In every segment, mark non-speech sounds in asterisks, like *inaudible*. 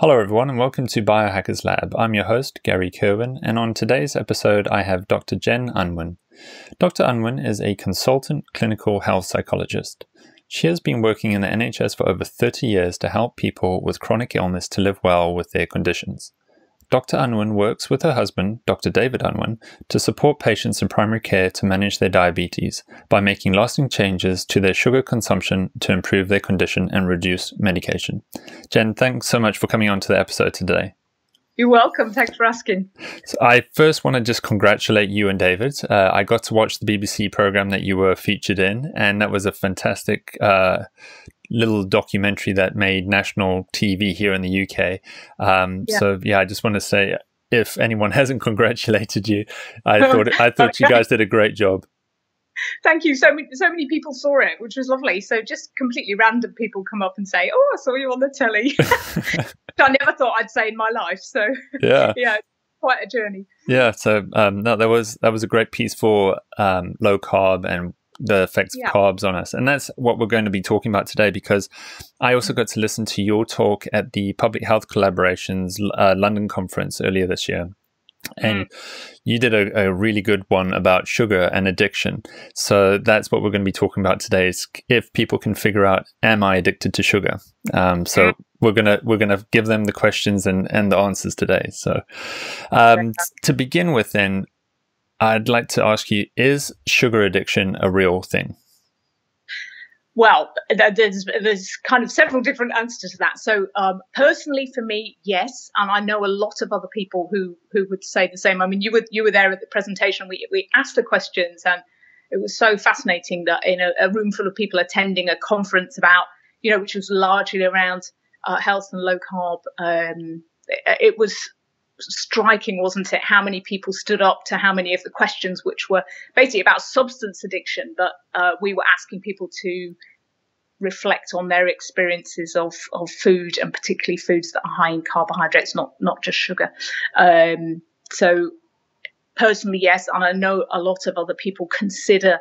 Hello, everyone, and welcome to Biohackers Lab. I'm your host, Gary Kerwin, and on today's episode, I have Dr. Jen Unwin. Dr. Unwin is a consultant clinical health psychologist. She has been working in the NHS for over 30 years to help people with chronic illness to live well with their conditions. Dr. Unwin works with her husband, Dr. David Unwin, to support patients in primary care to manage their diabetes by making lasting changes to their sugar consumption to improve their condition and reduce medication. Jen, thanks so much for coming on to the episode today. You're welcome. Thanks for asking. So I first want to just congratulate you and David. Uh, I got to watch the BBC program that you were featured in, and that was a fantastic uh, little documentary that made national TV here in the UK. Um, yeah. So yeah, I just want to say if anyone *laughs* hasn't congratulated you, I *laughs* thought I thought okay. you guys did a great job. *laughs* Thank you. So many, so many people saw it, which was lovely. So just completely random people come up and say, "Oh, I saw you on the telly." I never thought I'd say in my life. So yeah, yeah, quite a journey. Yeah. So um, no, that was that was a great piece for um, low carb and the effects yeah. of carbs on us. And that's what we're going to be talking about today because I also got to listen to your talk at the Public Health Collaborations uh, London conference earlier this year. And mm. you did a, a, really good one about sugar and addiction. So that's what we're going to be talking about today is if people can figure out, am I addicted to sugar? Um, so mm. we're going to, we're going to give them the questions and, and the answers today. So um, to begin with then, I'd like to ask you is sugar addiction a real thing? Well, there's, there's kind of several different answers to that. So, um, personally, for me, yes, and I know a lot of other people who who would say the same. I mean, you were you were there at the presentation. We we asked the questions, and it was so fascinating that in a, a room full of people attending a conference about, you know, which was largely around uh, health and low carb. Um, it, it was striking, wasn't it? How many people stood up to how many of the questions, which were basically about substance addiction, but uh, we were asking people to reflect on their experiences of, of food and particularly foods that are high in carbohydrates, not not just sugar. Um, so personally, yes, and I know a lot of other people consider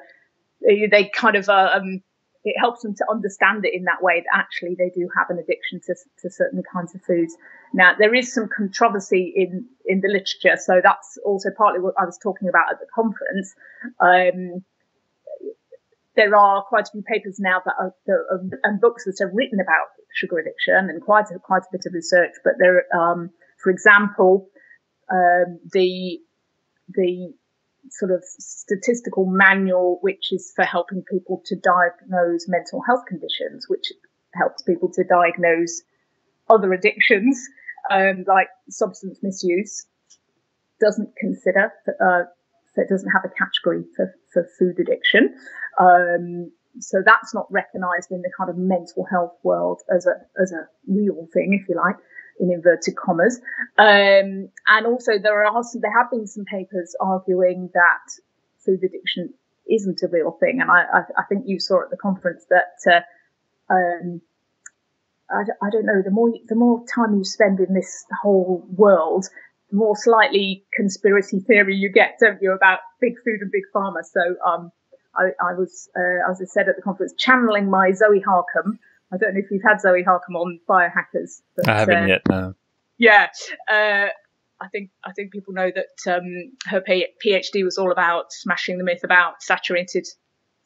they kind of uh, um, it helps them to understand it in that way that actually they do have an addiction to, to certain kinds of foods. Now, there is some controversy in, in the literature. So that's also partly what I was talking about at the conference. Um, there are quite a few papers now that are, that are, and books that are written about sugar addiction and quite a, quite a bit of research. But there, um, for example, um, the the sort of statistical manual, which is for helping people to diagnose mental health conditions, which helps people to diagnose other addictions, um, like substance misuse, doesn't consider, uh, so it doesn't have a category for, for food addiction. Um, so that's not recognized in the kind of mental health world as a, as a real thing, if you like in inverted commas. Um, and also there are some, there have been some papers arguing that food addiction isn't a real thing. And I, I, I think you saw at the conference that, uh, um, I, I don't know, the more, the more time you spend in this whole world, the more slightly conspiracy theory you get, don't you, about big food and big pharma. So, um, I, I was, uh, as I said at the conference, channeling my Zoe Harcombe, I don't know if you've had Zoe Harcombe on Biohackers. But, I haven't uh, yet. No. Yeah, uh, I think I think people know that um, her PhD was all about smashing the myth about saturated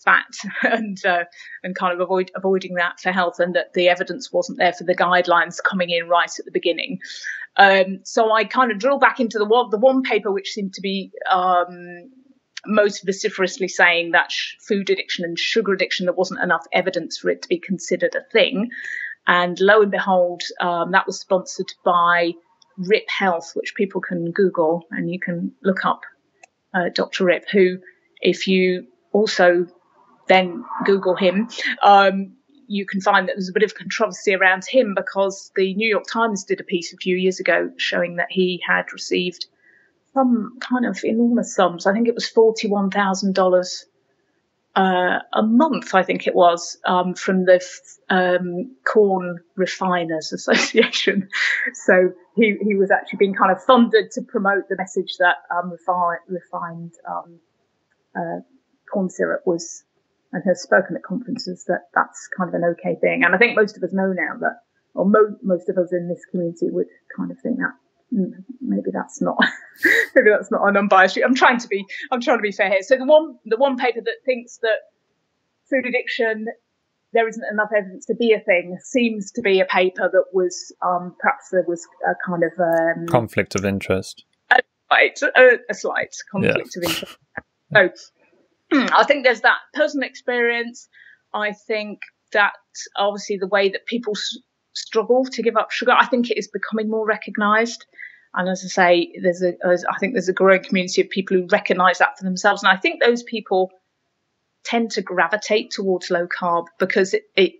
fat *laughs* and uh, and kind of avoid avoiding that for health, and that the evidence wasn't there for the guidelines coming in right at the beginning. Um, so I kind of drill back into the one the one paper which seemed to be um, most vociferously saying that sh- food addiction and sugar addiction, there wasn't enough evidence for it to be considered a thing. And lo and behold, um, that was sponsored by Rippe Health, which people can Google and you can look up uh, Dr. Rippe, who, if you also then Google him, um, you can find that there's a bit of controversy around him because the New York Times did a piece a few years ago showing that he had received some kind of enormous sums. I think it was forty-one thousand uh, dollars a month. I think it was um, from the um, Corn Refiners Association. *laughs* so he he was actually being kind of funded to promote the message that um, refined refined um, uh, corn syrup was, and has spoken at conferences that that's kind of an okay thing. And I think most of us know now that or mo- most of us in this community would kind of think that maybe that's not *laughs* maybe that's not an unbiased view. I'm trying to be I'm trying to be fair here. So the one the one paper that thinks that food addiction there isn't enough evidence to be a thing seems to be a paper that was um, perhaps there was a kind of um, conflict of interest. A slight, a, a slight conflict yeah. of interest. So *clears throat* I think there's that personal experience. I think that obviously the way that people s- struggle to give up sugar, I think it is becoming more recognised. And as I say, there's a, I think there's a growing community of people who recognise that for themselves. And I think those people tend to gravitate towards low carb because it, it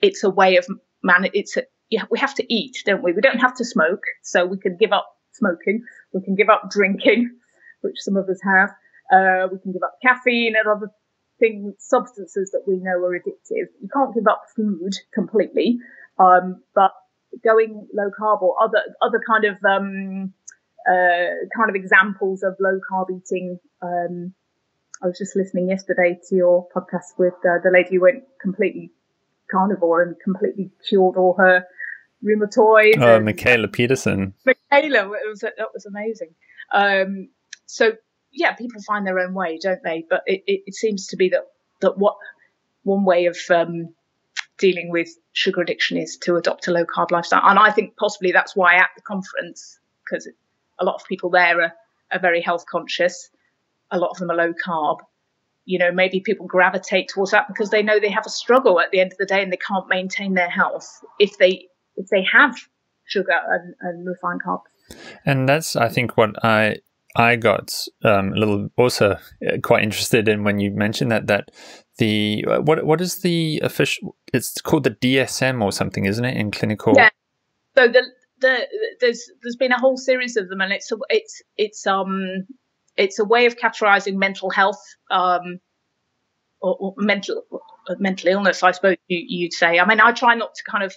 it's a way of man. It's a, yeah, we have to eat, don't we? We don't have to smoke, so we can give up smoking. We can give up drinking, *laughs* which some of us have. Uh, we can give up caffeine and other things, substances that we know are addictive. You can't give up food completely, um, but going low carb or other other kind of um, uh, kind of examples of low carb eating. Um, I was just listening yesterday to your podcast with uh, the lady who went completely carnivore and completely cured all her rheumatoid. Oh, Mikhaila Peterson. Mikhaila, it was that was amazing. Um, so yeah, people find their own way, don't they? But it, it, it seems to be that that what one way of um, dealing with sugar addiction is to adopt a low carb lifestyle, and I think possibly that's why at the conference, because a lot of people there are, are very health conscious, a lot of them are low carb. You know, maybe people gravitate towards that because they know they have a struggle at the end of the day and they can't maintain their health if they if they have sugar and, and refined carbs. And that's, I think, what I I got um, a little also uh, quite interested in when you mentioned that that the uh, what what is the official? It's called the DSM or something, isn't it? In clinical. Yeah. So the the there's there's been a whole series of them, and it's it's it's um it's a way of categorizing mental health um or, or mental mental illness, I suppose you, you'd say. I mean, I try not to kind of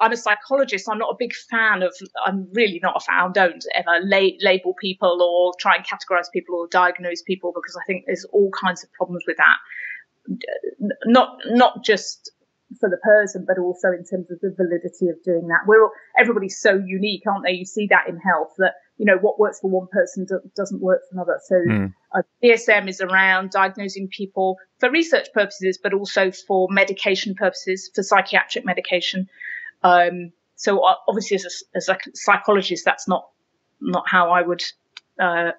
I'm a psychologist. I'm not a big fan of, I'm really not a fan. Don't ever la- label people or try and categorize people or diagnose people because I think there's all kinds of problems with that. Not, not just for the person, but also in terms of the validity of doing that. We're all, everybody's so unique, aren't they? You see that in health that, you know, what works for one person do, doesn't work for another. So mm. uh, DSM is around diagnosing people for research purposes, but also for medication purposes, for psychiatric medication. Um, so uh, obviously, as a, as a, psychologist, that's not not how I would uh,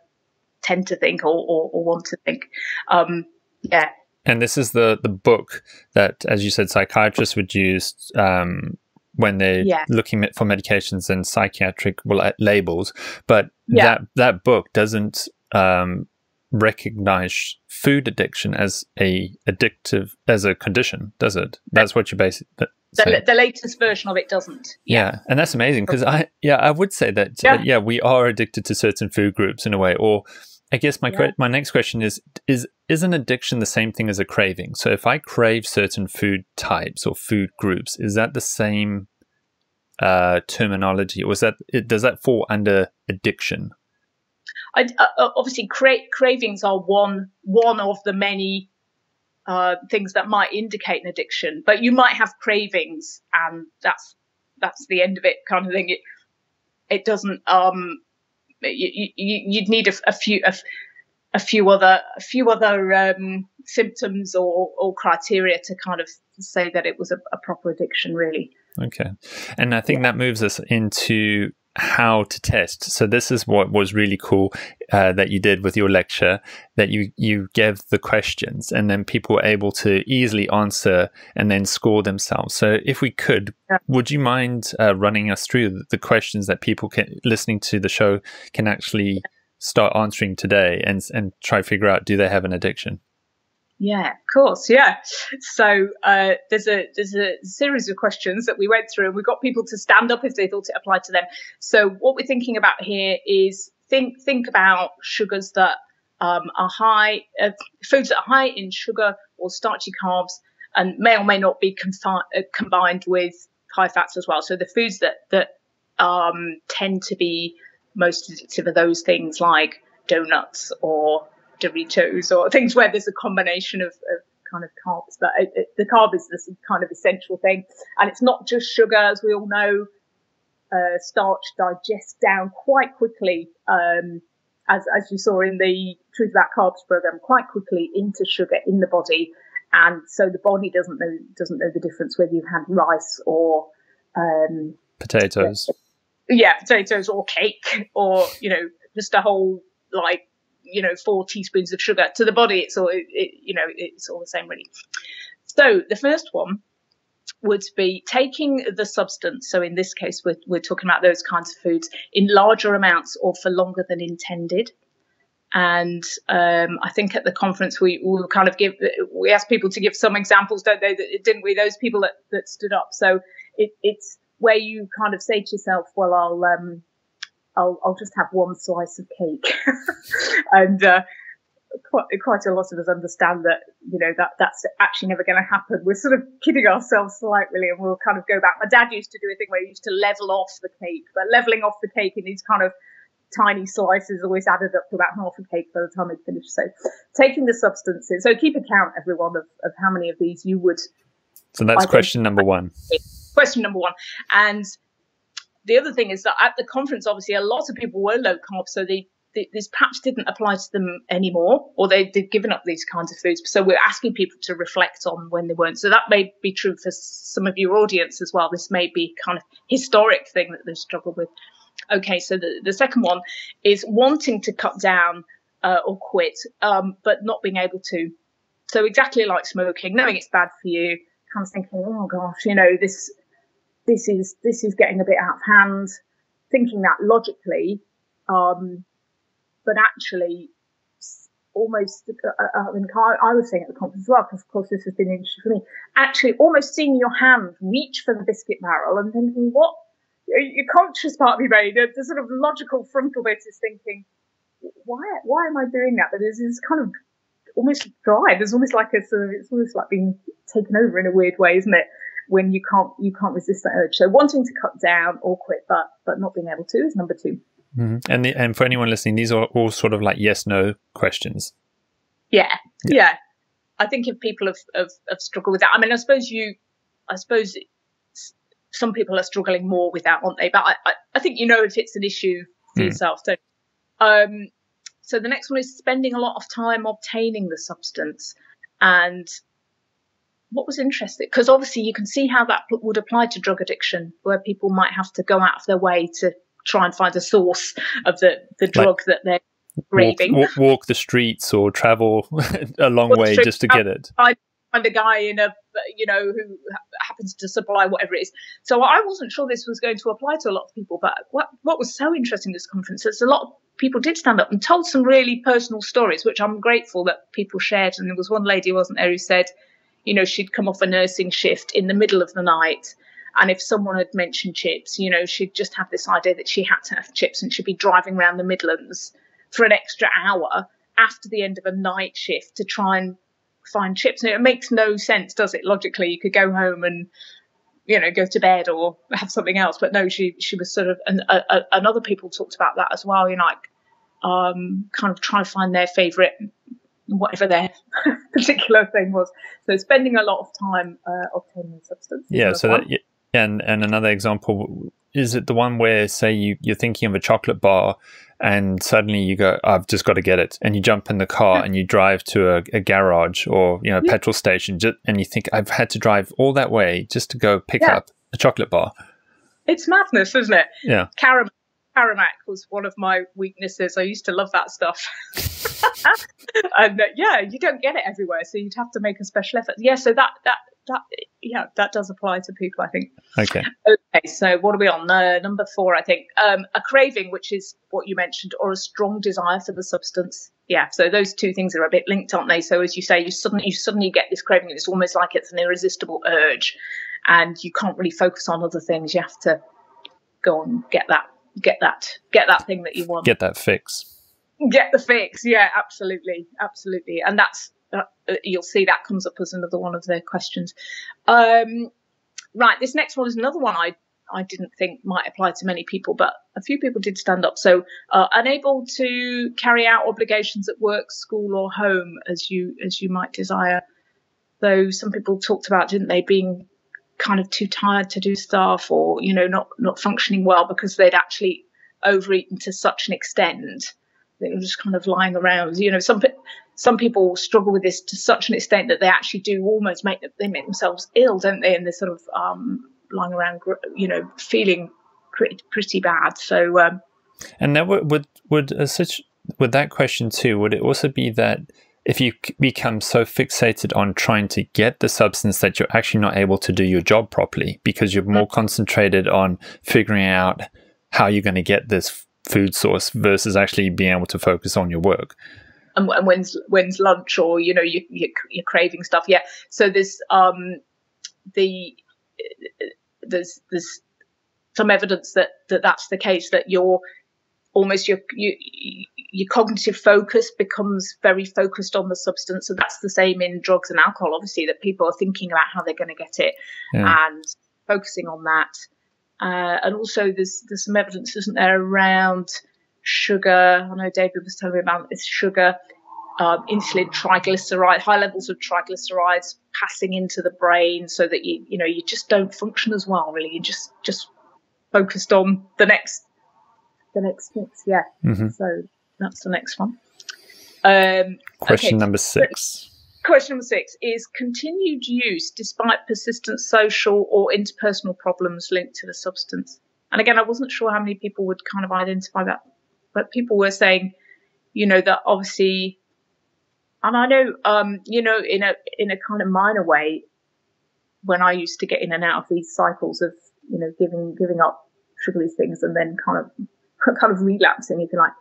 tend to think or, or, or want to think. Um, yeah. And this is the the book that, as you said, psychiatrists would use um, when they're yeah. looking for medications and psychiatric labels. But yeah. that that book doesn't um, recognize food addiction as a addictive as a condition, does it? That's what you basically the, the, latest version of it doesn't. Yeah, yeah and that's amazing because I yeah I would say that yeah. Uh, yeah. we are addicted to certain food groups in a way. Or I guess my yeah. my next question is is is an addiction the same thing as a craving? So if I crave certain food types or food groups, is that the same uh, terminology, or is that it, does that fall under addiction? I, uh, obviously, cra- cravings are one one of the many uh, things that might indicate an addiction, but you might have cravings, and that's that's the end of it, kind of thing. It it doesn't. Um, you, you you'd need a, a few a, a, few other a few other um, symptoms or or criteria to kind of say that it was a, a proper addiction, really. Okay, and I think yeah. that moves us into how to test. So this is what was really cool uh, that you did with your lecture. That you you gave the questions, and then people were able to easily answer and then score themselves. So if we could, yeah. would you mind uh, running us through the questions that people can, listening to the show can actually start answering today and and try to figure out do they have an addiction? Yeah, of course. Yeah. So uh, there's a there's a series of questions that we went through, and we got people to stand up if they thought it applied to them. So what we're thinking about here is think think about sugars that um, are high, uh, foods that are high in sugar or starchy carbs, and may or may not be confi- uh, combined with high fats as well. So the foods that that um, tend to be most addictive are those things like donuts or Doritos or things where there's a combination of, of kind of carbs, but it, it, the carb is the kind of essential thing. And it's not just sugar, as we all know. Uh, starch digests down quite quickly, um, as, as you saw in the Truth About Carbs program, quite quickly into sugar in the body. And so the body doesn't know, doesn't know the difference whether you've had rice or, um, potatoes. Yeah, potatoes or cake or, you know, just a whole like you know four teaspoons of sugar to the body it's all it, it, you know it's all the same really so the first one would be taking the substance so in this case we're, we're talking about those kinds of foods in larger amounts or for longer than intended and um, I think at the conference we will kind of give we asked people to give some examples, don't they? Didn't we? Those people that, that stood up. So it, it's where you kind of say to yourself, "Well, I'll um, I'll, I'll just have one slice of cake. *laughs* and, uh, quite, quite a lot of us understand that, you know, that that's actually never going to happen. We're sort of kidding ourselves slightly and we'll kind of go back. My dad used to do a thing where he used to level off the cake, but leveling off the cake in these kind of tiny slices always added up to about half a cake by the time it finished. So taking the substances, so keep account everyone of, of how many of these you would. So that's question number one. Question number one. And the other thing is that at the conference, obviously, a lot of people were low carb, so this perhaps didn't apply to them anymore, or they, they'd given up these kinds of foods. So we're asking people to reflect on when they weren't. So that may be true for some of your audience as well. This may be kind of historic thing that they've struggled with. Okay, so the, the second one is wanting to cut down uh, or quit, um, but not being able to. So exactly like smoking, knowing it's bad for you, kind of thinking, oh gosh, you know, this this is this is getting a bit out of hand. Thinking that logically, um, but actually, almost. Uh, uh I mean, I, I, was saying at the conference as well, because of course this has been interesting for me. Actually, almost seeing your hand reach for the biscuit barrel and thinking, what? Your conscious part of your brain, the, the sort of logical frontal bit is thinking, why? Why am I doing that? But it's, it's kind of almost dry. There's almost like a sort of, it's almost like being taken over in a weird way, isn't it? When you can't you can't resist that urge. So wanting to cut down or quit, but but not being able to is number 2 mm-hmm. And the, and for anyone listening, these are all sort of like yes no questions. Yeah, yeah. yeah. I think if people have, have, have struggled with that, I mean, I suppose you, I suppose some people are struggling more with that, aren't they? But I, I, I think you know if it's an issue for mm. yourself. So, um, so the next one is spending a lot of time obtaining the substance and what was interesting because obviously you can see how that would apply to drug addiction, where people might have to go out of their way to try and find a source of the the drug like, that they're craving. Walk, walk, the streets or travel *laughs* a long walk way just to get it. I find a guy in a you know who happens to supply whatever it is. So I wasn't sure this was going to apply to a lot of people, but what what was so interesting this conference is a lot of people did stand up and told some really personal stories, which I'm grateful that people shared. And there was one lady, wasn't there, who said you know, she'd come off a nursing shift in the middle of the night. And if someone had mentioned chips, you know, she'd just have this idea that she had to have chips and she'd be driving around the Midlands for an extra hour after the end of a night shift to try and find chips. And it makes no sense, does it? Logically, you could go home and, you know, go to bed or have something else. But no, she, she was sort of, and, uh, uh, and other people talked about that as well, you know, like, um, kind of try to find their favorite whatever their *laughs* particular thing was. So spending a lot of time uh, obtaining substance. Yeah. So that, yeah, and and another example is it the one where say you you're thinking of a chocolate bar and suddenly you go I've just got to get it and you jump in the car and you *laughs* drive to a, a garage or you know yeah. petrol station just, and you think I've had to drive all that way just to go pick yeah. up a chocolate bar. It's madness, isn't it? Yeah. Caramel Caramac was one of my weaknesses. I used to love that stuff. *laughs* and uh, yeah, you don't get it everywhere, so you'd have to make a special effort. Yeah, so that that that yeah, that does apply to people, I think. Okay. Okay, so what are we on? Uh, number four, I think. Um, a craving, which is what you mentioned, or a strong desire for the substance. Yeah, so those two things are a bit linked, aren't they? So as you say, you suddenly you suddenly get this craving. It's almost like it's an irresistible urge, and you can't really focus on other things. You have to go and get that get that get that thing that you want. Get that fix. Get the fix. Yeah, absolutely, absolutely. And that's uh, you'll see that comes up as another one of the questions. Um, right, this next one is another one I I didn't think might apply to many people, but a few people did stand up. So, uh, unable to carry out obligations at work, school, or home as you as you might desire. Though some people talked about, didn't they, being kind of too tired to do stuff or, you know, not, not functioning well because they'd actually overeaten to such an extent they were just kind of lying around. You know, some some people struggle with this to such an extent that they actually do almost make they make themselves ill, don't they? And they're sort of um, lying around, you know, feeling pretty pretty bad. So, um, and that would would would such with that question too. Would it also be that if you become so fixated on trying to get the substance that you're actually not able to do your job properly because you're more mm. concentrated on figuring out how you're going to get this food source versus actually being able to focus on your work. And, and when's when's lunch or you know you, you, you're craving stuff. Yeah. So there's um the there's there's some evidence that, that that's the case that you're almost your you, your cognitive focus becomes very focused on the substance. So that's the same in drugs and alcohol. Obviously, that people are thinking about how they're going to get it yeah. and focusing on that. Uh, and also, there's there's some evidence, isn't there, around sugar. I know David was telling me about this sugar, um, insulin, triglyceride, high levels of triglycerides passing into the brain, so that you you know you just don't function as well. Really, you just just focused on the next the next mix. Yeah. Mm-hmm. So that's the next one. Um, Question okay. number six. Question number six is continued use despite persistent social or interpersonal problems linked to the substance. And again, I wasn't sure how many people would kind of identify that, but people were saying, you know, that obviously, and I know, um, you know, in a in a kind of minor way, when I used to get in and out of these cycles of, you know, giving giving up sugary things and then kind of *laughs* kind of relapsing, if you like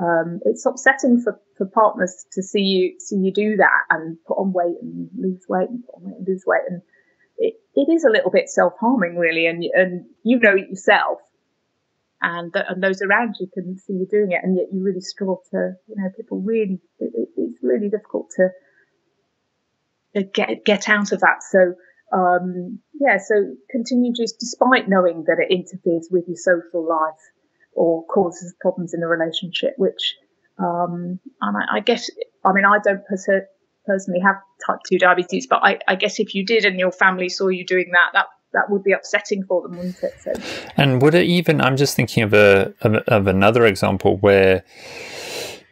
um, it's upsetting for, for partners to see you see you do that and put on weight and lose weight and put on weight and lose weight. And it, it is a little bit self harming really. And and you know it yourself. And and those around you can see you doing it. And yet you really struggle to you know people really it, it's really difficult to get get out of that. So um, yeah so continue just despite knowing that it interferes with your social life or causes problems in the relationship, which, um, and I, I, guess, I mean, I don't pers- personally have type 2 diabetes, but I, I, guess if you did and your family saw you doing that, that that would be upsetting for them, wouldn't it? So. And would it even? I'm just thinking of a of, of another example where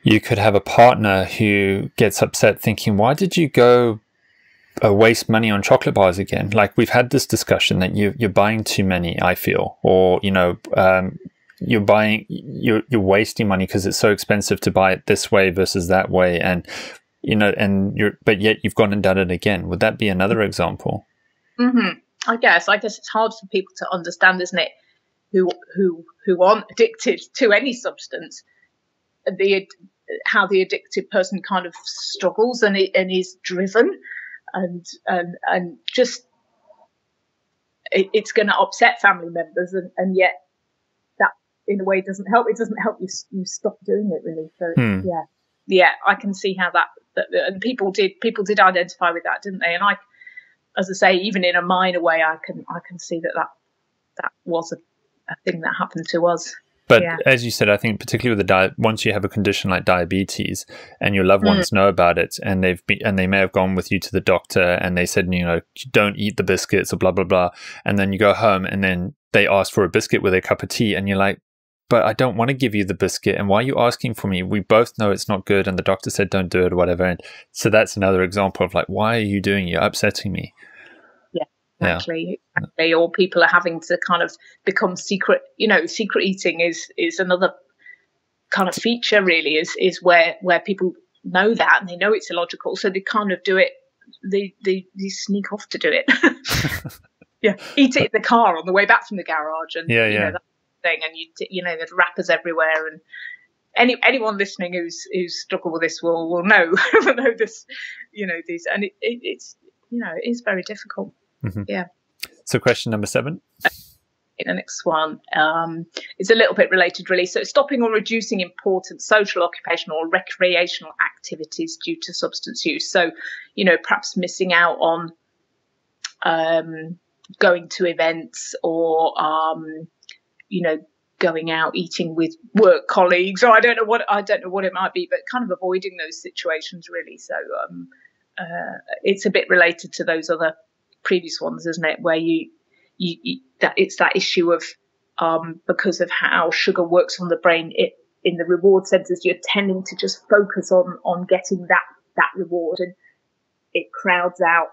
you could have a partner who gets upset, thinking, "Why did you go uh, waste money on chocolate bars again. Like we've had this discussion that you, you're buying too many, I feel, or, you know, um, you're buying you're you're wasting money because it's so expensive to buy it this way versus that way. And you know and you're but yet you've gone and done it again. Would that be another example? Mm-hmm. i guess i guess it's hard for people to understand isn't it? Who who who aren't addicted to any substance. The how the addicted person kind of struggles and it, and is driven. And and and just it, it's going to upset family members and, and yet in a way doesn't help. It doesn't help you you stop doing it really. So hmm. yeah, yeah, I can see how that, that and people did people did identify with that, didn't they? And I, as I say, even in a minor way, I can I can see that that that was a, a thing that happened to us. But yeah. as you said, I think particularly with the diet, once you have a condition like diabetes and your loved ones mm. know about it, and they've been, and they may have gone with you to the doctor and they said, you know, don't eat the biscuits or blah blah blah, and then you go home and then they ask for a biscuit with a cup of tea, and you're like, but I don't want to give you the biscuit. And why are you asking for me? We both know it's not good. And the doctor said, don't do it or whatever. And so that's another example of like, why are you doing it? You're upsetting me. Yeah, exactly. Yeah. exactly. Or people are having to kind of become secret, you know, secret eating is, is another kind of feature really is, is where, where people know that and they know it's illogical. So they kind of do it. They, they, they sneak off to do it. *laughs* *laughs* yeah. Eat it in the car on the way back from the garage. And, yeah, yeah. Know, thing, and you you know there's wrappers everywhere, and any anyone listening who's who's struggled with this will will know *laughs* will know this, you know these, and it, it, it's you know it is very difficult. Mm-hmm. Yeah. So question number seven. In the next one um, is a little bit related, really. So, stopping or reducing important social, occupational, or recreational activities due to substance use. So, you know, perhaps missing out on um, going to events or um, you know, going out eating with work colleagues or I don't know what I don't know what it might be, but kind of avoiding those situations really. So um, uh, it's a bit related to those other previous ones, isn't it? Where you, you, you that it's that issue of um, because of how sugar works on the brain, it in the reward centers, you're tending to just focus on on getting that that reward, and it crowds out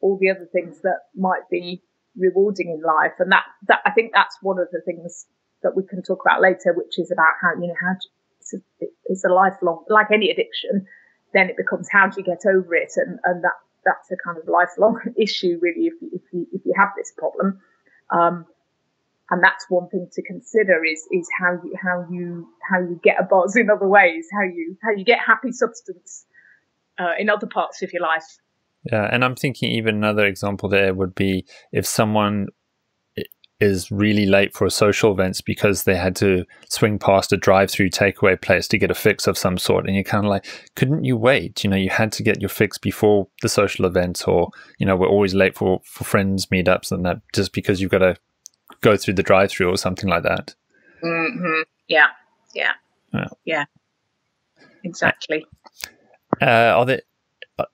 all the other things that might be rewarding in life. And that that I think that's one of the things that we can talk about later, which is about how you know how to, it's, a, it's a lifelong like any addiction. Then it becomes how do you get over it, and and that that's a kind of lifelong *laughs* issue really if you, if you if you have this problem. Um, and that's one thing to consider is is how you how you how you get a buzz in other ways, how you how you get happy substance uh, in other parts of your life. Yeah, and I'm thinking even another example there would be if someone is really late for a social events because they had to swing past a drive-through takeaway place to get a fix of some sort and you're kind of like couldn't you wait you know you had to get your fix before the social event or you know we're always late for for friends meetups and that just because you've got to go through the drive-through or something like that. Mm-hmm. Yeah, yeah, yeah, yeah, exactly. Uh, are there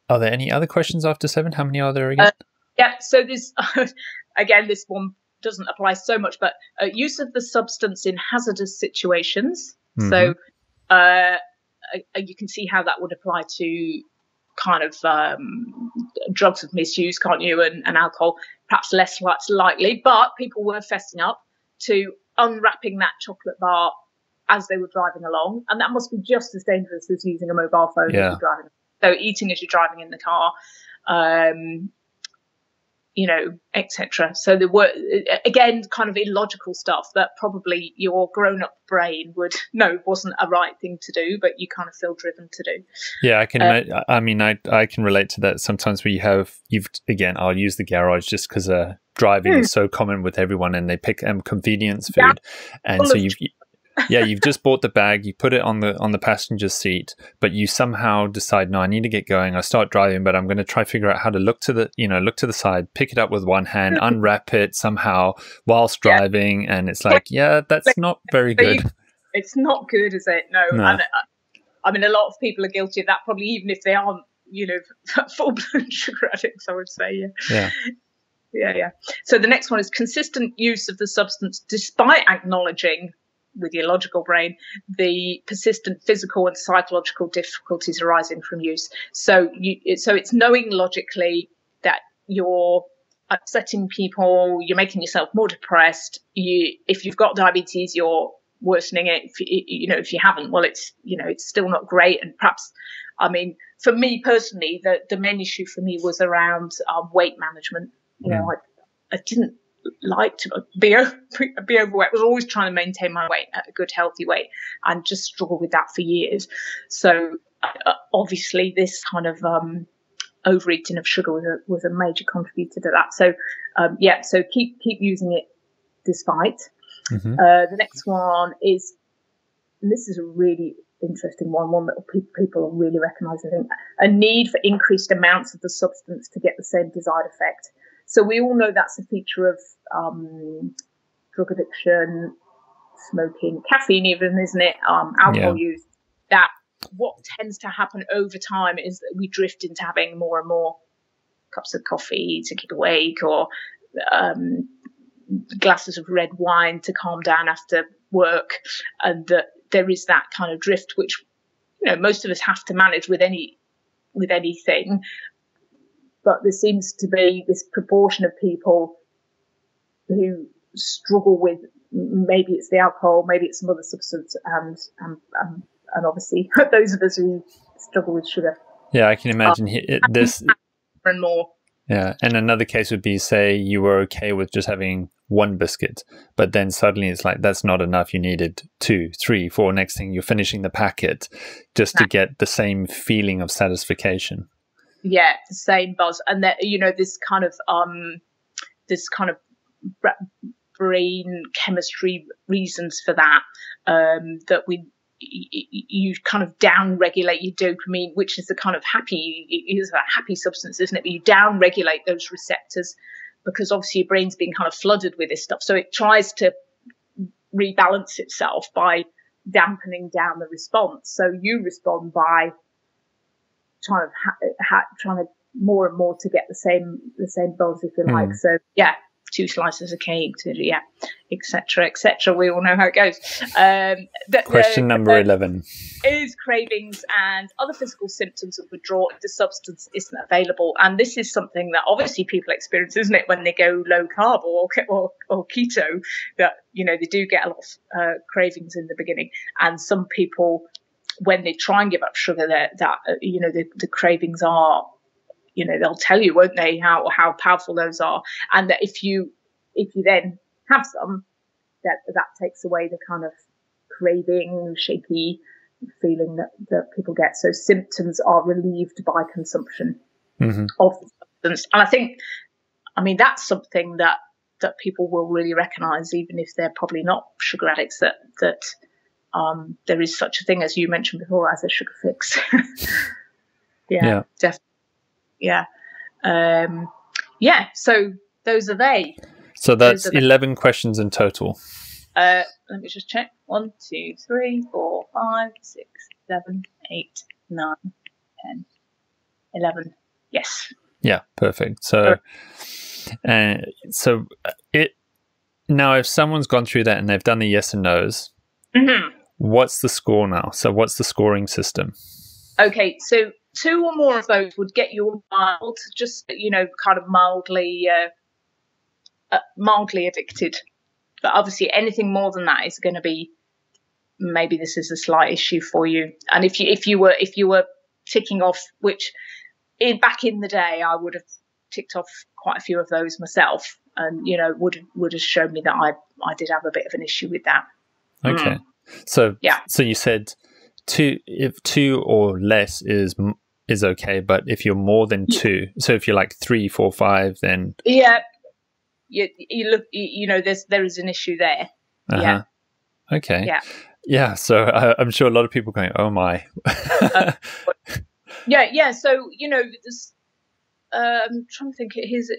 are there any other questions after seven? How many are there again? Uh, yeah, so this *laughs* again, this one doesn't apply so much, but uh, use of the substance in hazardous situations. Mm-hmm. So uh, you can see how that would apply to kind of um, drugs of misuse, can't you, and, and alcohol perhaps less likely, but people were fessing up to unwrapping that chocolate bar as they were driving along. And that must be just as dangerous as using a mobile phone yeah. driving. So eating as you're driving in the car, um, you know, etc. So there were again kind of illogical stuff that probably your grown-up brain would *laughs* know wasn't a right thing to do, but you kind of feel driven to do. Yeah, I can. Uh, I mean, I I can relate to that. Sometimes where you have you've again, I'll use the garage just because uh, driving hmm. is so common with everyone, and they pick um, convenience food, yeah. and so you yeah, you've just bought the bag, you put it on the on the passenger seat, but you somehow decide, no, I need to get going. I start driving, but I'm going to try figure out how to look to the, you know, look to the side, pick it up with one hand, *laughs* unwrap it somehow whilst driving, yeah. and it's like, yeah, that's not very good. It's not good, is it? No. no. And, uh, I mean, a lot of people are guilty of that, probably even if they aren't, you know, *laughs* full blown sugar addicts. I would say, yeah. Yeah yeah, yeah. So the next one is consistent use of the substance despite acknowledging with your logical brain the persistent physical and psychological difficulties arising from use. So you, so it's knowing logically that you're upsetting people, you're making yourself more depressed. You, if you've got diabetes, you're worsening it. If you, know, if you haven't, well, it's, you know, it's still not great. And perhaps, I mean, for me personally, the, the main issue for me was around um, weight management. You know, I, I didn't like to be, be overweight. I was always trying to maintain my weight at a good, healthy weight and just struggled with that for years. So uh, obviously this kind of, um, overeating of sugar was a, was a major contributor to that. So, um, yeah, so keep, keep using it despite. Mm-hmm. Uh, the next one is, this is a really interesting one, one that people really recognise, I think, a need for increased amounts of the substance to get the same desired effect. So we all know that's a feature of um, drug addiction, smoking, caffeine, even isn't it? Um, alcohol yeah. use. That what tends to happen over time is that we drift into having more and more cups of coffee to keep awake, or um, glasses of red wine to calm down after work, and that there is that kind of drift which you know most of us have to manage with any with anything but there seems to be this proportion of people who struggle with maybe it's the alcohol, maybe it's some other substance, and and and, and obviously *laughs* those of us who struggle with sugar. Yeah, I can imagine um, it, this *laughs* and more. Yeah, and another case would be say you were okay with just having one biscuit, but then suddenly it's like that's not enough. You needed two, three, four. Next thing you're finishing the packet just to get the same feeling of satisfaction yeah, the same buzz, and that you know this kind of um, this kind of brain chemistry reasons for that um, that we you kind of down regulate your dopamine, which is the kind of happy is a happy substance, isn't it? But you down regulate those receptors because obviously your brain's being kind of flooded with this stuff, so it tries to rebalance itself by dampening down the response. So you respond by trying to ha- ha- trying to more and more to get the same the same buzz if you like. Mm. So yeah, two slices of cake, to, yeah, etc. etc. We all know how it goes. Um, the, Question the, number eleven is cravings and other physical symptoms of withdrawal if the substance isn't available, and this is something that obviously people experience, isn't it, when they go low carb or or, or keto? That you know they do get a lot of uh, cravings in the beginning, and some people when they try and give up sugar, that that you know the, the cravings are you know they'll tell you won't they how how powerful those are. And that if you if you then have some that that takes away the kind of craving shaky feeling that, that people get. So symptoms are relieved by consumption mm-hmm. of the substance. And i think i mean that's something that that people will really recognize even if they're probably not sugar addicts that that um, there is such a thing as you mentioned before as a sugar fix *laughs* yeah, yeah. definitely yeah. Um, yeah, so those are they. So that's 11 questions in total. Uh, let me just check. One, two, three, four, five, six, seven, eight, nine, ten, eleven. Yes. Yeah, perfect. So, uh, so it now if someone's gone through that and they've done the yes and no's, mm-hmm. What's the score now? So, what's the scoring system? Okay, so two or more of those would get you mild, just you know, kind of mildly, uh, uh, mildly addicted. But obviously, anything more than that is going to be maybe this is a slight issue for you. And if you if you were if you were ticking off, which in back in the day I would have ticked off quite a few of those myself, and you know would would have shown me that I I did have a bit of an issue with that. Okay, mm. So yeah, so you said two if two or less is is okay, but if you're more than two, so if you're like three, four, five, then yeah, you, you look, you know, there's there is an issue there. Uh-huh. Yeah. Okay. Yeah. Yeah. So uh, I'm sure a lot of people going, "Oh my." uh, *laughs* yeah. Yeah. So you know, this, uh, I'm trying to think. His,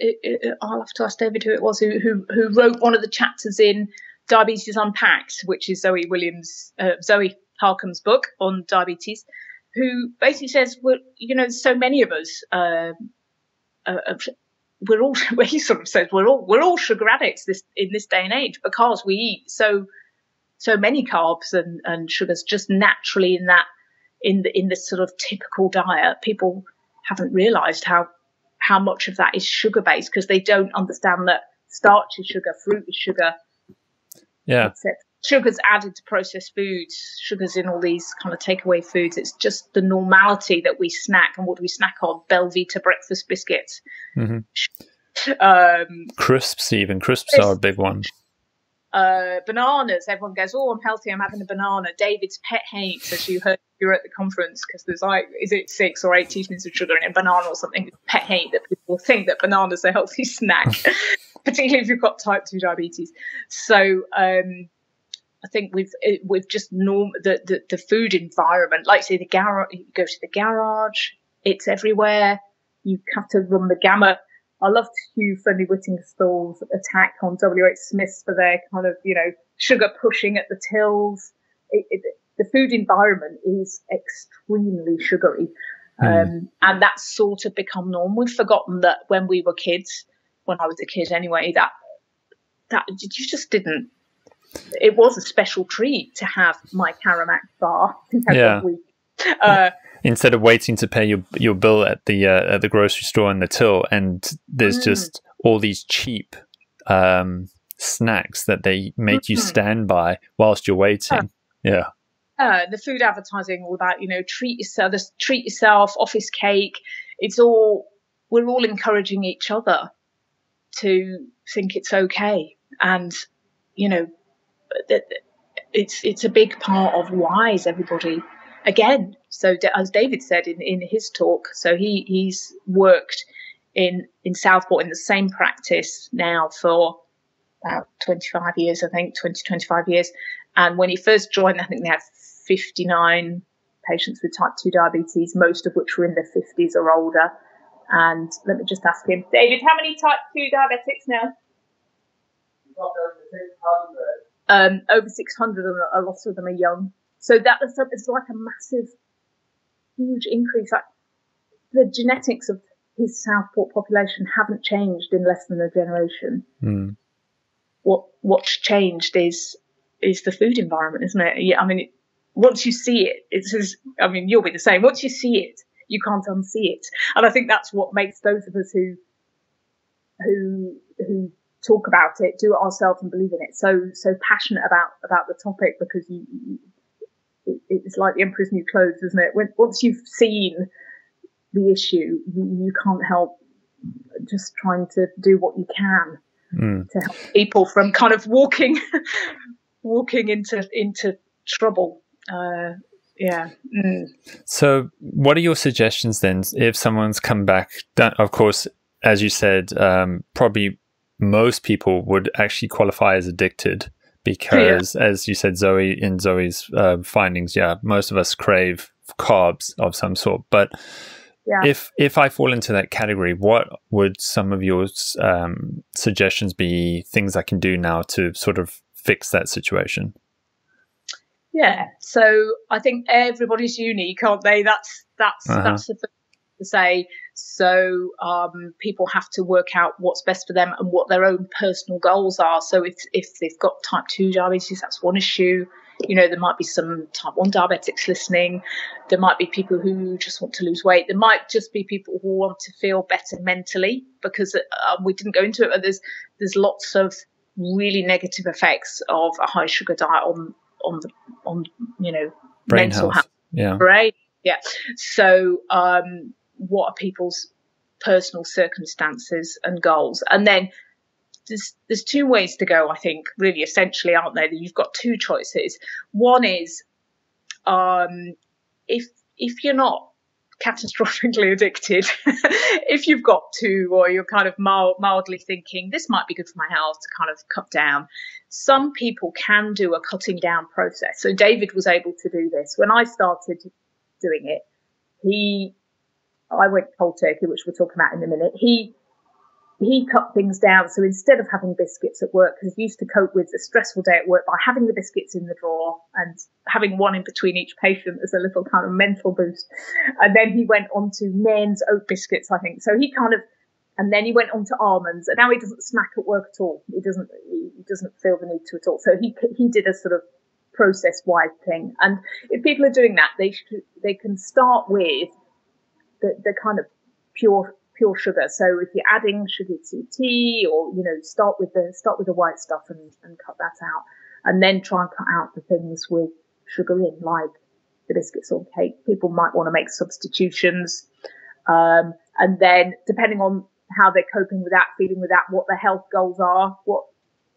I'll have to ask David who it was who who, who wrote one of the chapters in Diabetes Unpacked, which is Zoe Williams, uh, Zoe Harcombe's book on diabetes who basically says, well, you know, so many of us, uh, uh, we're all, *laughs* well, he sort of says we're all, we're all sugar addicts this, in this day and age because we eat so, so many carbs and, and sugars just naturally in that, in the, in this sort of typical diet. People haven't realized how, how much of that is sugar based because they don't understand that starch is sugar, fruit is sugar. Yeah sugars added to processed foods, sugars in all these kind of takeaway foods. It's just the normality that we snack. And what do we snack on? Belvita breakfast biscuits. Mm-hmm. Um, crisps, even crisps, crisps, are a big one. Uh, bananas. Everyone goes, "Oh, I'm healthy. I'm having a banana." David's pet hate, as you heard you were at the conference, because there's like, is it six or eight teaspoons of sugar in a banana or something? Pet hate that people think that bananas are a healthy *laughs* snack, particularly if you've got type two diabetes. So, um, I think we've we've just norm the, the, the food environment. Like say the garage, you go to the garage, it's everywhere. You have to run the gamut. I loved Hugh Fearnley-Whittingstall's attack on WH Smiths for their kind of you know sugar pushing at the tills. It, it, the food environment is extremely sugary, mm. um, and that's sort of become norm. We've forgotten that when we were kids, when I was a kid anyway, that that you just didn't it was a special treat to have my Caramac bar *laughs* yeah. Uh, Instead of waiting to pay your your bill at the uh, at the grocery store in the till, and there's mm. just all these cheap um, snacks that they make mm-hmm. you stand by whilst you're waiting. Yeah. Uh, the food advertising all about you know treat yourself, treat yourself, office cake. It's all we're all encouraging each other to think it's okay, and you know it's it's a big part of why is everybody again. So as David said in, in his talk, so he he's worked in in Southport in the same practice now for about 25 years, I think 20 25 years. And when he first joined, I think they had 59 patients with type 2 diabetes, most of which were in their 50s or older. And let me just ask him, David, how many type 2 diabetics now? um, over 600 and a lot of them are young. So that is it's like a massive, huge increase. Like the genetics of his Southport population haven't changed in less than a generation. Mm. What what's changed is is the food environment, isn't it? Yeah, I mean, it, once you see it, it's as, I mean, you'll be the same. Once you see it, you can't unsee it, and I think that's what makes those of us who who who talk about it, do it ourselves, and believe in it so so passionate about about the topic because you, you it, it's like the emperor's new clothes, isn't it? When, once you've seen the issue, you, you can't help just trying to do what you can mm. to help people from kind of walking *laughs* walking into into trouble. Uh, yeah. Mm. So, what are your suggestions then if someone's come back? Of course, as you said, um, probably most people would actually qualify as addicted because, yeah. as you said, Zoe, in Zoe's uh, findings, yeah, most of us crave carbs of some sort. But yeah. if if I fall into that category, what would some of your um, suggestions be? Things I can do now to sort of fix that situation? Yeah, so I think everybody's unique, aren't they? That's that's uh-huh. that's the thing to say. So um, people have to work out what's best for them and what their own personal goals are. So if if they've got type two diabetes, that's one issue. You know, there might be some type one diabetics listening. There might be people who just want to lose weight. There might just be people who want to feel better mentally because uh, we didn't go into it, but there's there's lots of really negative effects of a high sugar diet on on the on you know brain mental health. health. Yeah. Right. Yeah. So um, what are people's personal circumstances and goals. And then there's there's two ways to go, I think, really essentially, aren't there? That you've got two choices. One is um, if if you're not catastrophically addicted, *laughs* if you've got to, or you're kind of mild, mildly thinking this might be good for my health to kind of cut down, some people can do a cutting down process. So David was able to do this when I started doing it. He I went cold turkey, which we'll talk about in a minute. He he cut things down. So instead of having biscuits at work, because he used to cope with a stressful day at work by having the biscuits in the drawer and having one in between each patient as a little kind of mental boost. And then he went on to Nairn's oat biscuits, I think. So he kind of, and then he went on to almonds. And now he doesn't smack at work at all. He doesn't, he doesn't feel the need to at all. So he he did a sort of process wide thing. And if people are doing that, they should, they can start with the, the kind of pure pure sugar. So if you're adding sugar to tea, or you know, start with the start with the white stuff and, and cut that out, and then try and cut out the things with sugar in, like the biscuits or cake. People might want to make substitutions, um, and then depending on how they're coping with that, feeling with that, what their health goals are, what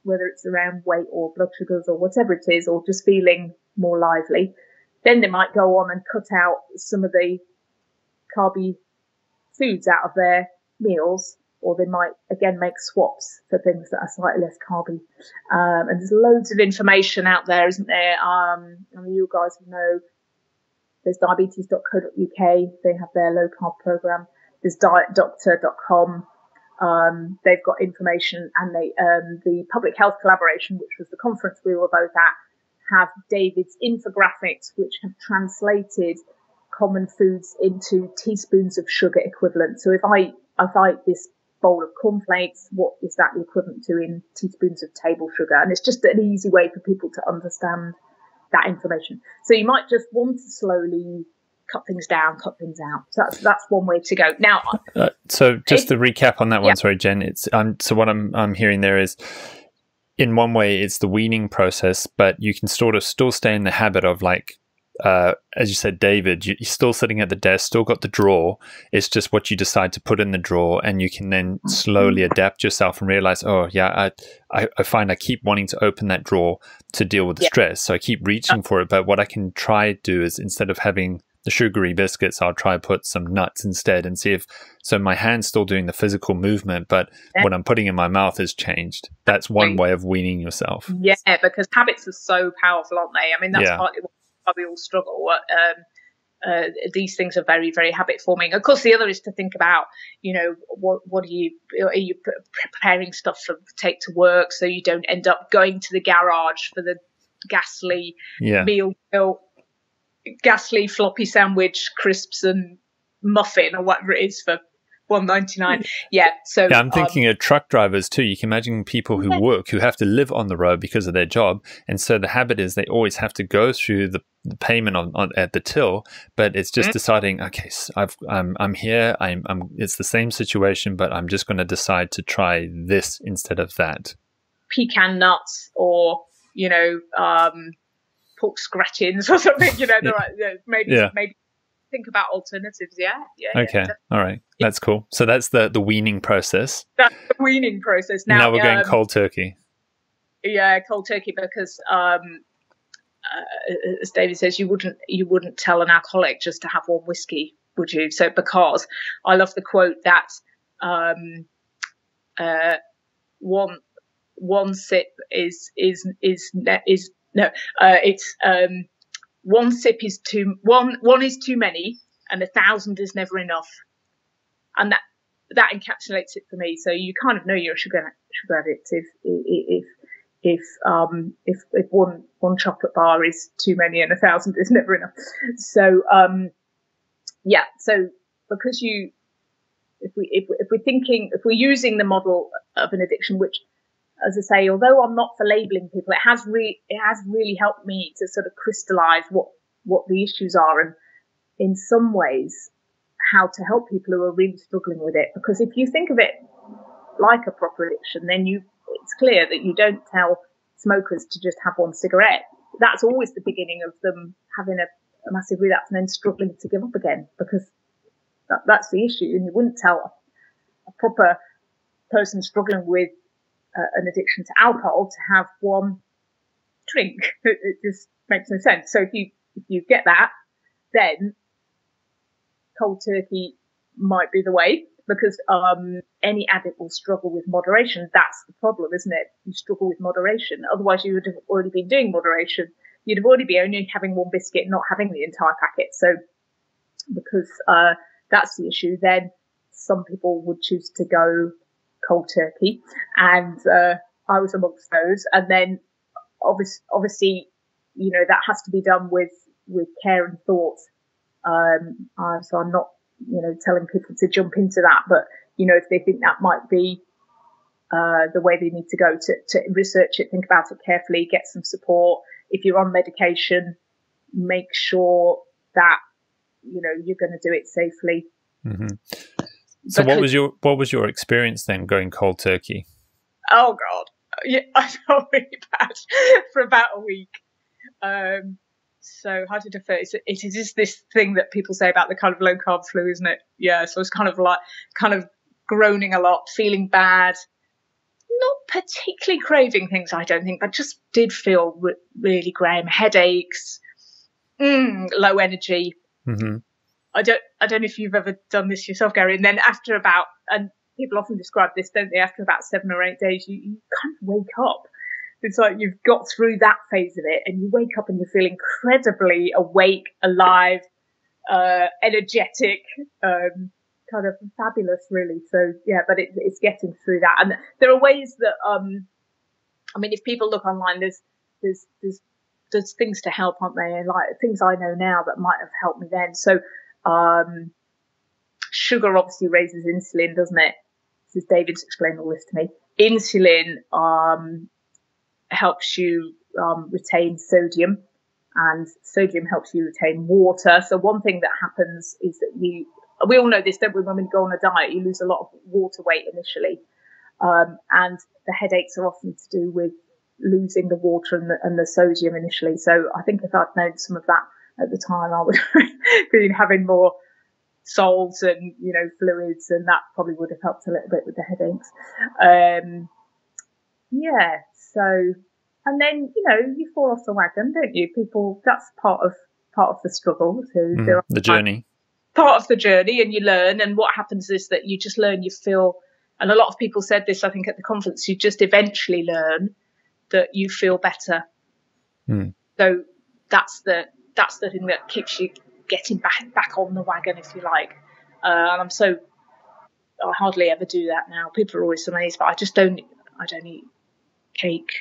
whether it's around weight or blood sugars or whatever it is, or just feeling more lively. Then they might go on and cut out some of the carby foods out of their meals, or they might again make swaps for things that are slightly less carby. Um, and there's loads of information out there, isn't there? Um, I mean, you guys know there's diabetes.co.uk. They have their low carb program. There's dietdoctor.com. Um, they've got information and they, um, the public health collaboration, which was the conference we were both at, have David's infographics, which have translated common foods into teaspoons of sugar equivalent. So if I if I eat this bowl of cornflakes, what is that equivalent to in teaspoons of table sugar? And it's just an easy way for people to understand that information. So you might just want to slowly cut things down, cut things out. So that's that's one way to go. Now, uh, so just to recap on that one, yeah. sorry, Jen. It's um, so what I'm I'm hearing there is. In one way, it's the weaning process, but you can sort of still stay in the habit of like uh, as you said, David, you're still sitting at the desk, still got the drawer. It's just what you decide to put in the drawer, and you can then slowly adapt yourself and realize, oh yeah, I, I, find I keep wanting to open that drawer to deal with the yeah. stress, so I keep reaching for it. But what I can try to do is instead of having the sugary biscuits, I'll try put some nuts instead and see if so my hand's still doing the physical movement, but yeah. what I'm putting in my mouth has changed. That's one way of weaning yourself. Yeah, because habits are so powerful, aren't they? I mean, that's yeah. partly what we all struggle. Um, uh, these things are very, very habit forming. Of course, the other is to think about, you know, what what are you are you preparing stuff for take to work so you don't end up going to the garage for the ghastly yeah. meal, meal, ghastly floppy sandwich, crisps and muffin or whatever it is for 199 *laughs* yeah so yeah, i'm thinking um, of truck drivers too you can imagine people who work who have to live on the road because of their job and so the habit is they always have to go through the, the payment on, on, at the till but it's just mm-hmm. deciding okay so I've, I'm, I'm here I'm, I'm it's the same situation but i'm just going to decide to try this instead of that pecan nuts or you know um pork scratchings *laughs* or something you know yeah. *laughs* maybe yeah. maybe think about alternatives. Yeah. Yeah. Okay. Yeah, All right. That's cool. So that's the the weaning process. That's the weaning process. Now, now we're going um, cold turkey. Yeah, cold turkey because um, uh, as David says, you wouldn't you wouldn't tell an alcoholic just to have one whiskey, would you? So because I love the quote that um, uh, one one sip is is is is no uh, it's um, one sip is too one one is too many, and a thousand is never enough, and that that encapsulates it for me. So you kind of know you're a sugar sugar addict if if if um if if one one chocolate bar is too many and a thousand is never enough. So um yeah, so because you if we if, if we're thinking if we're using the model of an addiction which as I say, although I'm not for labeling people, it has really it has really helped me to sort of crystallize what what the issues are and in some ways how to help people who are really struggling with it. Because if you think of it like a proper addiction, then you it's clear that you don't tell smokers to just have one cigarette. That's always the beginning of them having a, a massive relapse and then struggling to give up again because that, that's the issue. And you wouldn't tell a, a proper person struggling with uh, an addiction to alcohol to have one drink. *laughs* It, it, just makes no sense. So if you if you get that, then cold turkey might be the way because um, any addict will struggle with moderation. That's the problem, isn't it? You struggle with moderation. Otherwise, you would have already been doing moderation. You'd have already been only having one biscuit, not having the entire packet. So, because uh, that's the issue, then some people would choose to go cold turkey, and uh, I was amongst those. And then, obviously, obviously, you know that has to be done with with care and thought. Um, uh, so I'm not, you know, telling people to jump into that, but you know, if they think that might be uh, the way they need to go to, to research it, think about it carefully, get some support. If you're on medication, make sure that you know you're going to do it safely. Mm-hmm. So, what was your what was your experience then going cold turkey? Oh God, yeah, *laughs* I felt really bad *laughs* for about a week. Um, so how to defer it, it is this thing that people say about the kind of low carb flu, isn't it? Yeah. So it's kind of like kind of groaning a lot, feeling bad, not particularly craving things, I don't think, but just did feel re- really grim, headaches, mm, low energy. Mm-hmm. I don't, I don't know if you've ever done this yourself, Gary. And then after about, and people often describe this, don't they? After about seven or eight days, you, you kind of wake up it's like you've got through that phase of it and you wake up and you feel incredibly awake, alive, uh, energetic, um, kind of fabulous, really. So yeah, but it, it's getting through that. And there are ways that, um, I mean, if people look online, there's, there's, there's, there's things to help, aren't there? Like things I know now that might have helped me then. So, um, sugar obviously raises insulin, doesn't it? This is David's explained all this to me. Insulin, um, helps you um, retain sodium and sodium helps you retain water. So one thing that happens is that you, we all know this, don't we? When we go on a diet, you lose a lot of water weight initially. Um, and the headaches are often to do with losing the water and the, and the, sodium initially. So I think if I'd known some of that at the time, I would *laughs* have been having more salts and, you know, fluids and that probably would have helped a little bit with the headaches. Um, yeah, so, and then, you know, you fall off the wagon, don't you? People, that's part of, part of the struggle. So mm, the journey. Part of the journey and you learn. And what happens is that you just learn, you feel, and a lot of people said this, I think at the conference, you just eventually learn that you feel better. Mm. So that's the, that's the thing that keeps you getting back, back on the wagon, if you like. Uh, and I'm so, I hardly ever do that now. People are always amazed, but I just don't, I don't eat cake.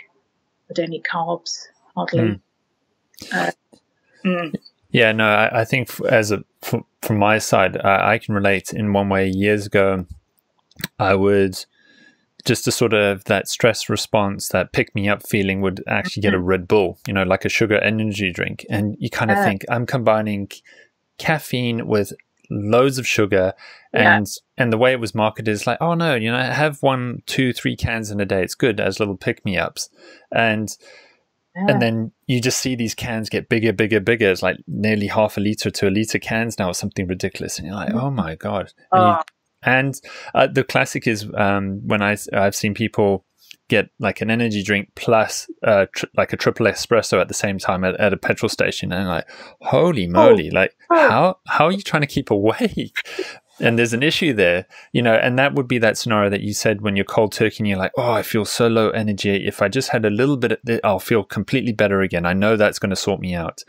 I don't eat carbs hardly. Mm. Uh, mm. Yeah, no, I, I think as a from, from my side, I, I can relate in one way. Years ago, I would just to sort of that stress response, that pick me up feeling would actually get a mm-hmm. Red Bull, you know, like a sugar energy drink. And you kind of uh, think, I'm combining caffeine with loads of sugar and yeah. and the way it was marketed is like oh no you know have one two three cans in a day it's good as little pick me ups and yeah. and then you just see these cans get bigger bigger bigger it's like nearly half a liter to a liter cans now or something ridiculous and you're like oh my god and you, and uh, the classic is um, when I I've seen people get like an energy drink plus uh, tr- like a triple espresso at the same time at, at a petrol station, and like, holy moly! Oh. Like, oh. how how are you trying to keep awake? And there's an issue there, you know, and that would be that scenario that you said when you're cold turkey and you're like, oh, I feel so low energy. If I just had a little bit, of I'll feel completely better again. I know that's going to sort me out.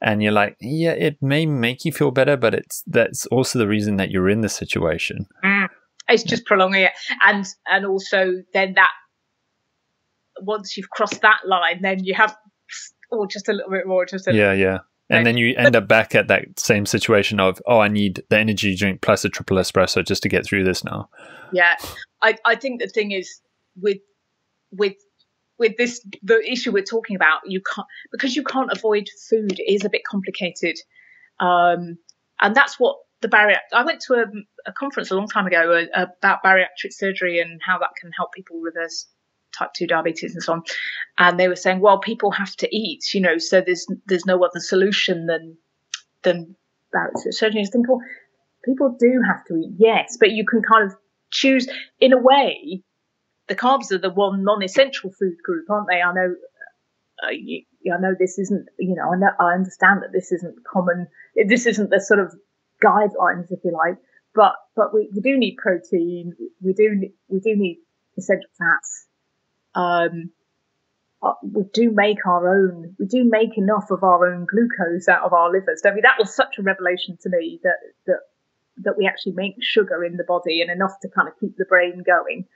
And you're like, yeah, it may make you feel better, but it's that's also the reason that you're in the situation. Mm. It's just prolonging it, and and also then that once you've crossed that line, then you have or oh, just a little bit more, just a yeah, yeah and then you end up back at that same situation of oh i need the energy drink plus a triple espresso just to get through this now. Yeah. I i think the thing is with with with this the issue we're talking about you can't because you can't avoid food is a bit complicated. Um and that's what the bariatric i went to a, a conference a long time ago uh, about bariatric surgery and how that can help people reverse type 2 diabetes and so on and they were saying well people have to eat you know so there's there's no other solution than than bariatric surgery just think well people do have to eat yes but you can kind of choose in a way the carbs are the one non-essential food group aren't they i know uh, you, I know this isn't, you know, I know, I understand that this isn't common. This isn't the sort of guidelines, if you like, but, but we, we do need protein. We do, we do need essential fats um, uh, we do make our own, we do make enough of our own glucose out of our livers, don't we? That was such a revelation to me that, that, that we actually make sugar in the body and enough to kind of keep the brain going.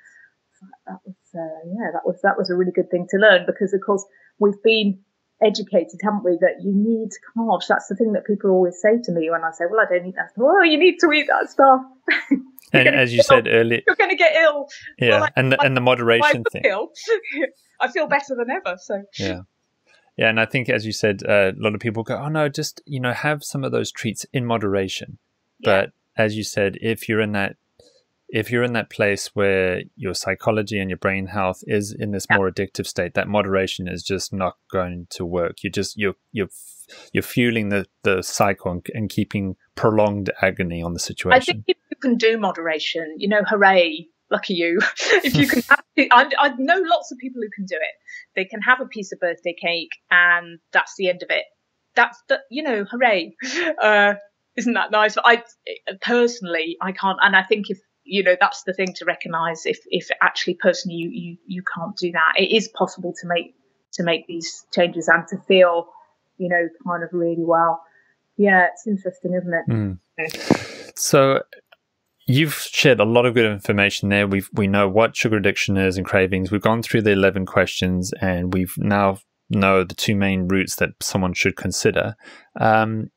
That was, uh, yeah, that was, that was a really good thing to learn because of course we've been educated, haven't we, that you need carbs. That's the thing that people always say to me when I say, well, I don't eat that stuff. Oh, you need to eat that stuff. *laughs* and as you said earlier, you're going to get ill. Yeah, well, and the, and the moderation thing. *laughs* I feel better than ever. So yeah. Yeah, and I think, as you said, uh, a lot of people go, "Oh no, just you know, have some of those treats in moderation." Yeah. But as you said, if you're in that if you're in that place where your psychology and your brain health is in this yeah. more addictive state, that moderation is just not going to work. You just you're you're you're fueling the the cycle and, and keeping prolonged agony on the situation. I think if you can do moderation, you know, hooray, lucky you. *laughs* if you can, have, I, I know lots of people who can do it. They can have a piece of birthday cake, and that's the end of it. That's the you know, hooray. *laughs* Uh, isn't that nice? I personally, I can't, and I think if you know that's the thing to recognize. If if actually personally you you you can't do that it is possible to make to make these changes and to feel you know kind of really well. Yeah it's interesting isn't it? Mm. so you've shared a lot of good information there. We we know what sugar addiction is and cravings. We've gone through the 11 questions and we've now know the two main routes that someone should consider. Um,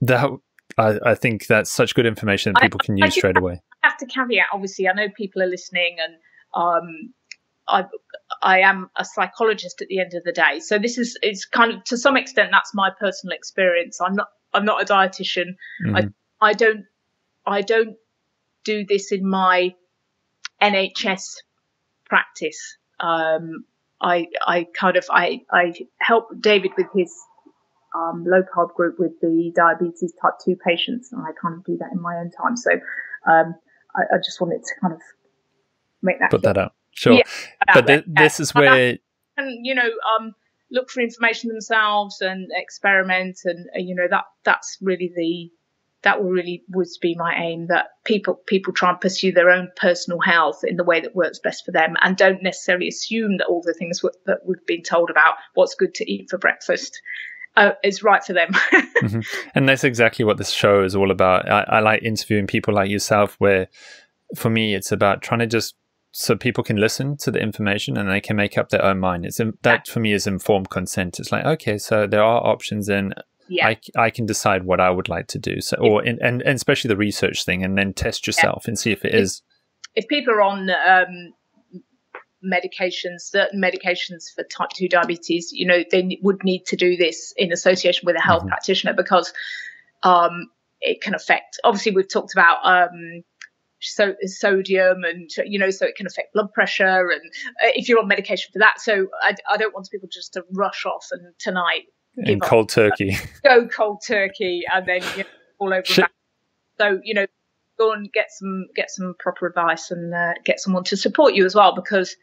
that I, I, think that's such good information that people can use straight away have to caveat, obviously, I know people are listening and um, I, I am a psychologist at the end of the day. So this is, it's kind of, to some extent, that's my personal experience. I'm not, I'm not a dietitian. Mm-hmm. I, I don't, I don't do this in my NHS practice. Um, I, I kind of, I, I help David with his um, low carb group with the diabetes type 2 patients, and I kind of do that in my own time. So um, I, I just wanted to kind of make that put clear. that out. Sure, yeah, but th- this is where and you know um, look for information themselves and experiment and uh, you know that that's really the that will really would be my aim that people people try and pursue their own personal health in the way that works best for them and don't necessarily assume that all the things w- that we've been told about what's good to eat for breakfast uh, is right for them. *laughs* mm-hmm. And that's exactly what this show is all about. I, I like interviewing people like yourself, where for me, it's about trying to just so people can listen to the information and they can make up their own mind. It's that for me is informed consent. It's like okay, so there are options, and yeah. I, I can decide what I would like to do. So, or and, and, and especially the research thing, and then test yourself yeah. and see if it if, is. If people are on um, medications, certain medications for type 2 diabetes, you know, they would need to do this in association with a health mm-hmm. practitioner because um, it can affect, obviously, we've talked about um, so sodium and you know so it can affect blood pressure and uh, if you're on medication for that. So I, I don't want people just to rush off and tonight in cold turkey. Go cold turkey and then you know, all over so you know go and get some get some proper advice and uh, get someone to support you as well because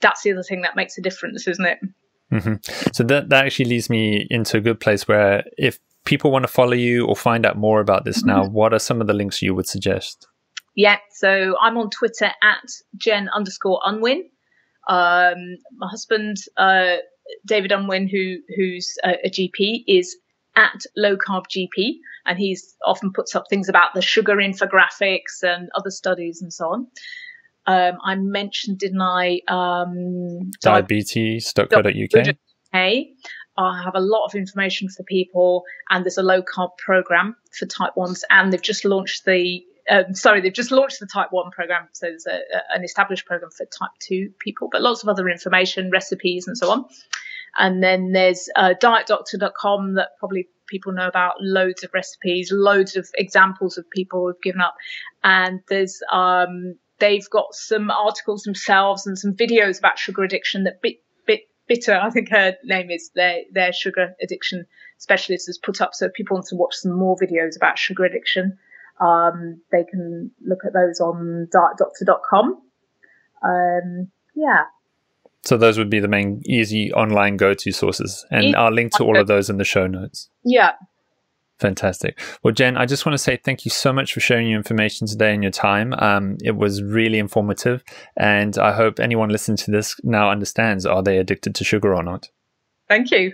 that's the other thing that makes a difference isn't it mm-hmm. so that that actually leads me into a good place where if people want to follow you or find out more about this mm-hmm. now what are some of the links you would suggest yeah so i'm on twitter at jen underscore unwin um, my husband uh, david unwin who who's a, a gp is at low carb gp and he's often puts up things about the sugar infographics and other studies and so on. Um, I mentioned, didn't I? Um, diabetes.co.uk. I have a lot of information for people, and there's a low carb program for type ones, and they've just launched the. Um, sorry, they've just launched the type one program, so there's a, a, an established program for type two people, but lots of other information, recipes, and so on. And then there's uh, dietdoctor.com that probably people know about loads of recipes, loads of examples of people who've given up. And there's, um, they've got some articles themselves and some videos about sugar addiction that bit, bit, Bitten, I think her name is their, their sugar addiction specialist has put up. So if people want to watch some more videos about sugar addiction, um, they can look at those on dietdoctor.com. Um, yeah. So those would be the main easy online go-to sources, and I'll link to all of those in the show notes. Yeah. Fantastic. Well, Jen, I just want to say thank you so much for sharing your information today and your time. Um, it was really informative, and I hope anyone listening to this now understands: are they addicted to sugar or not? Thank you.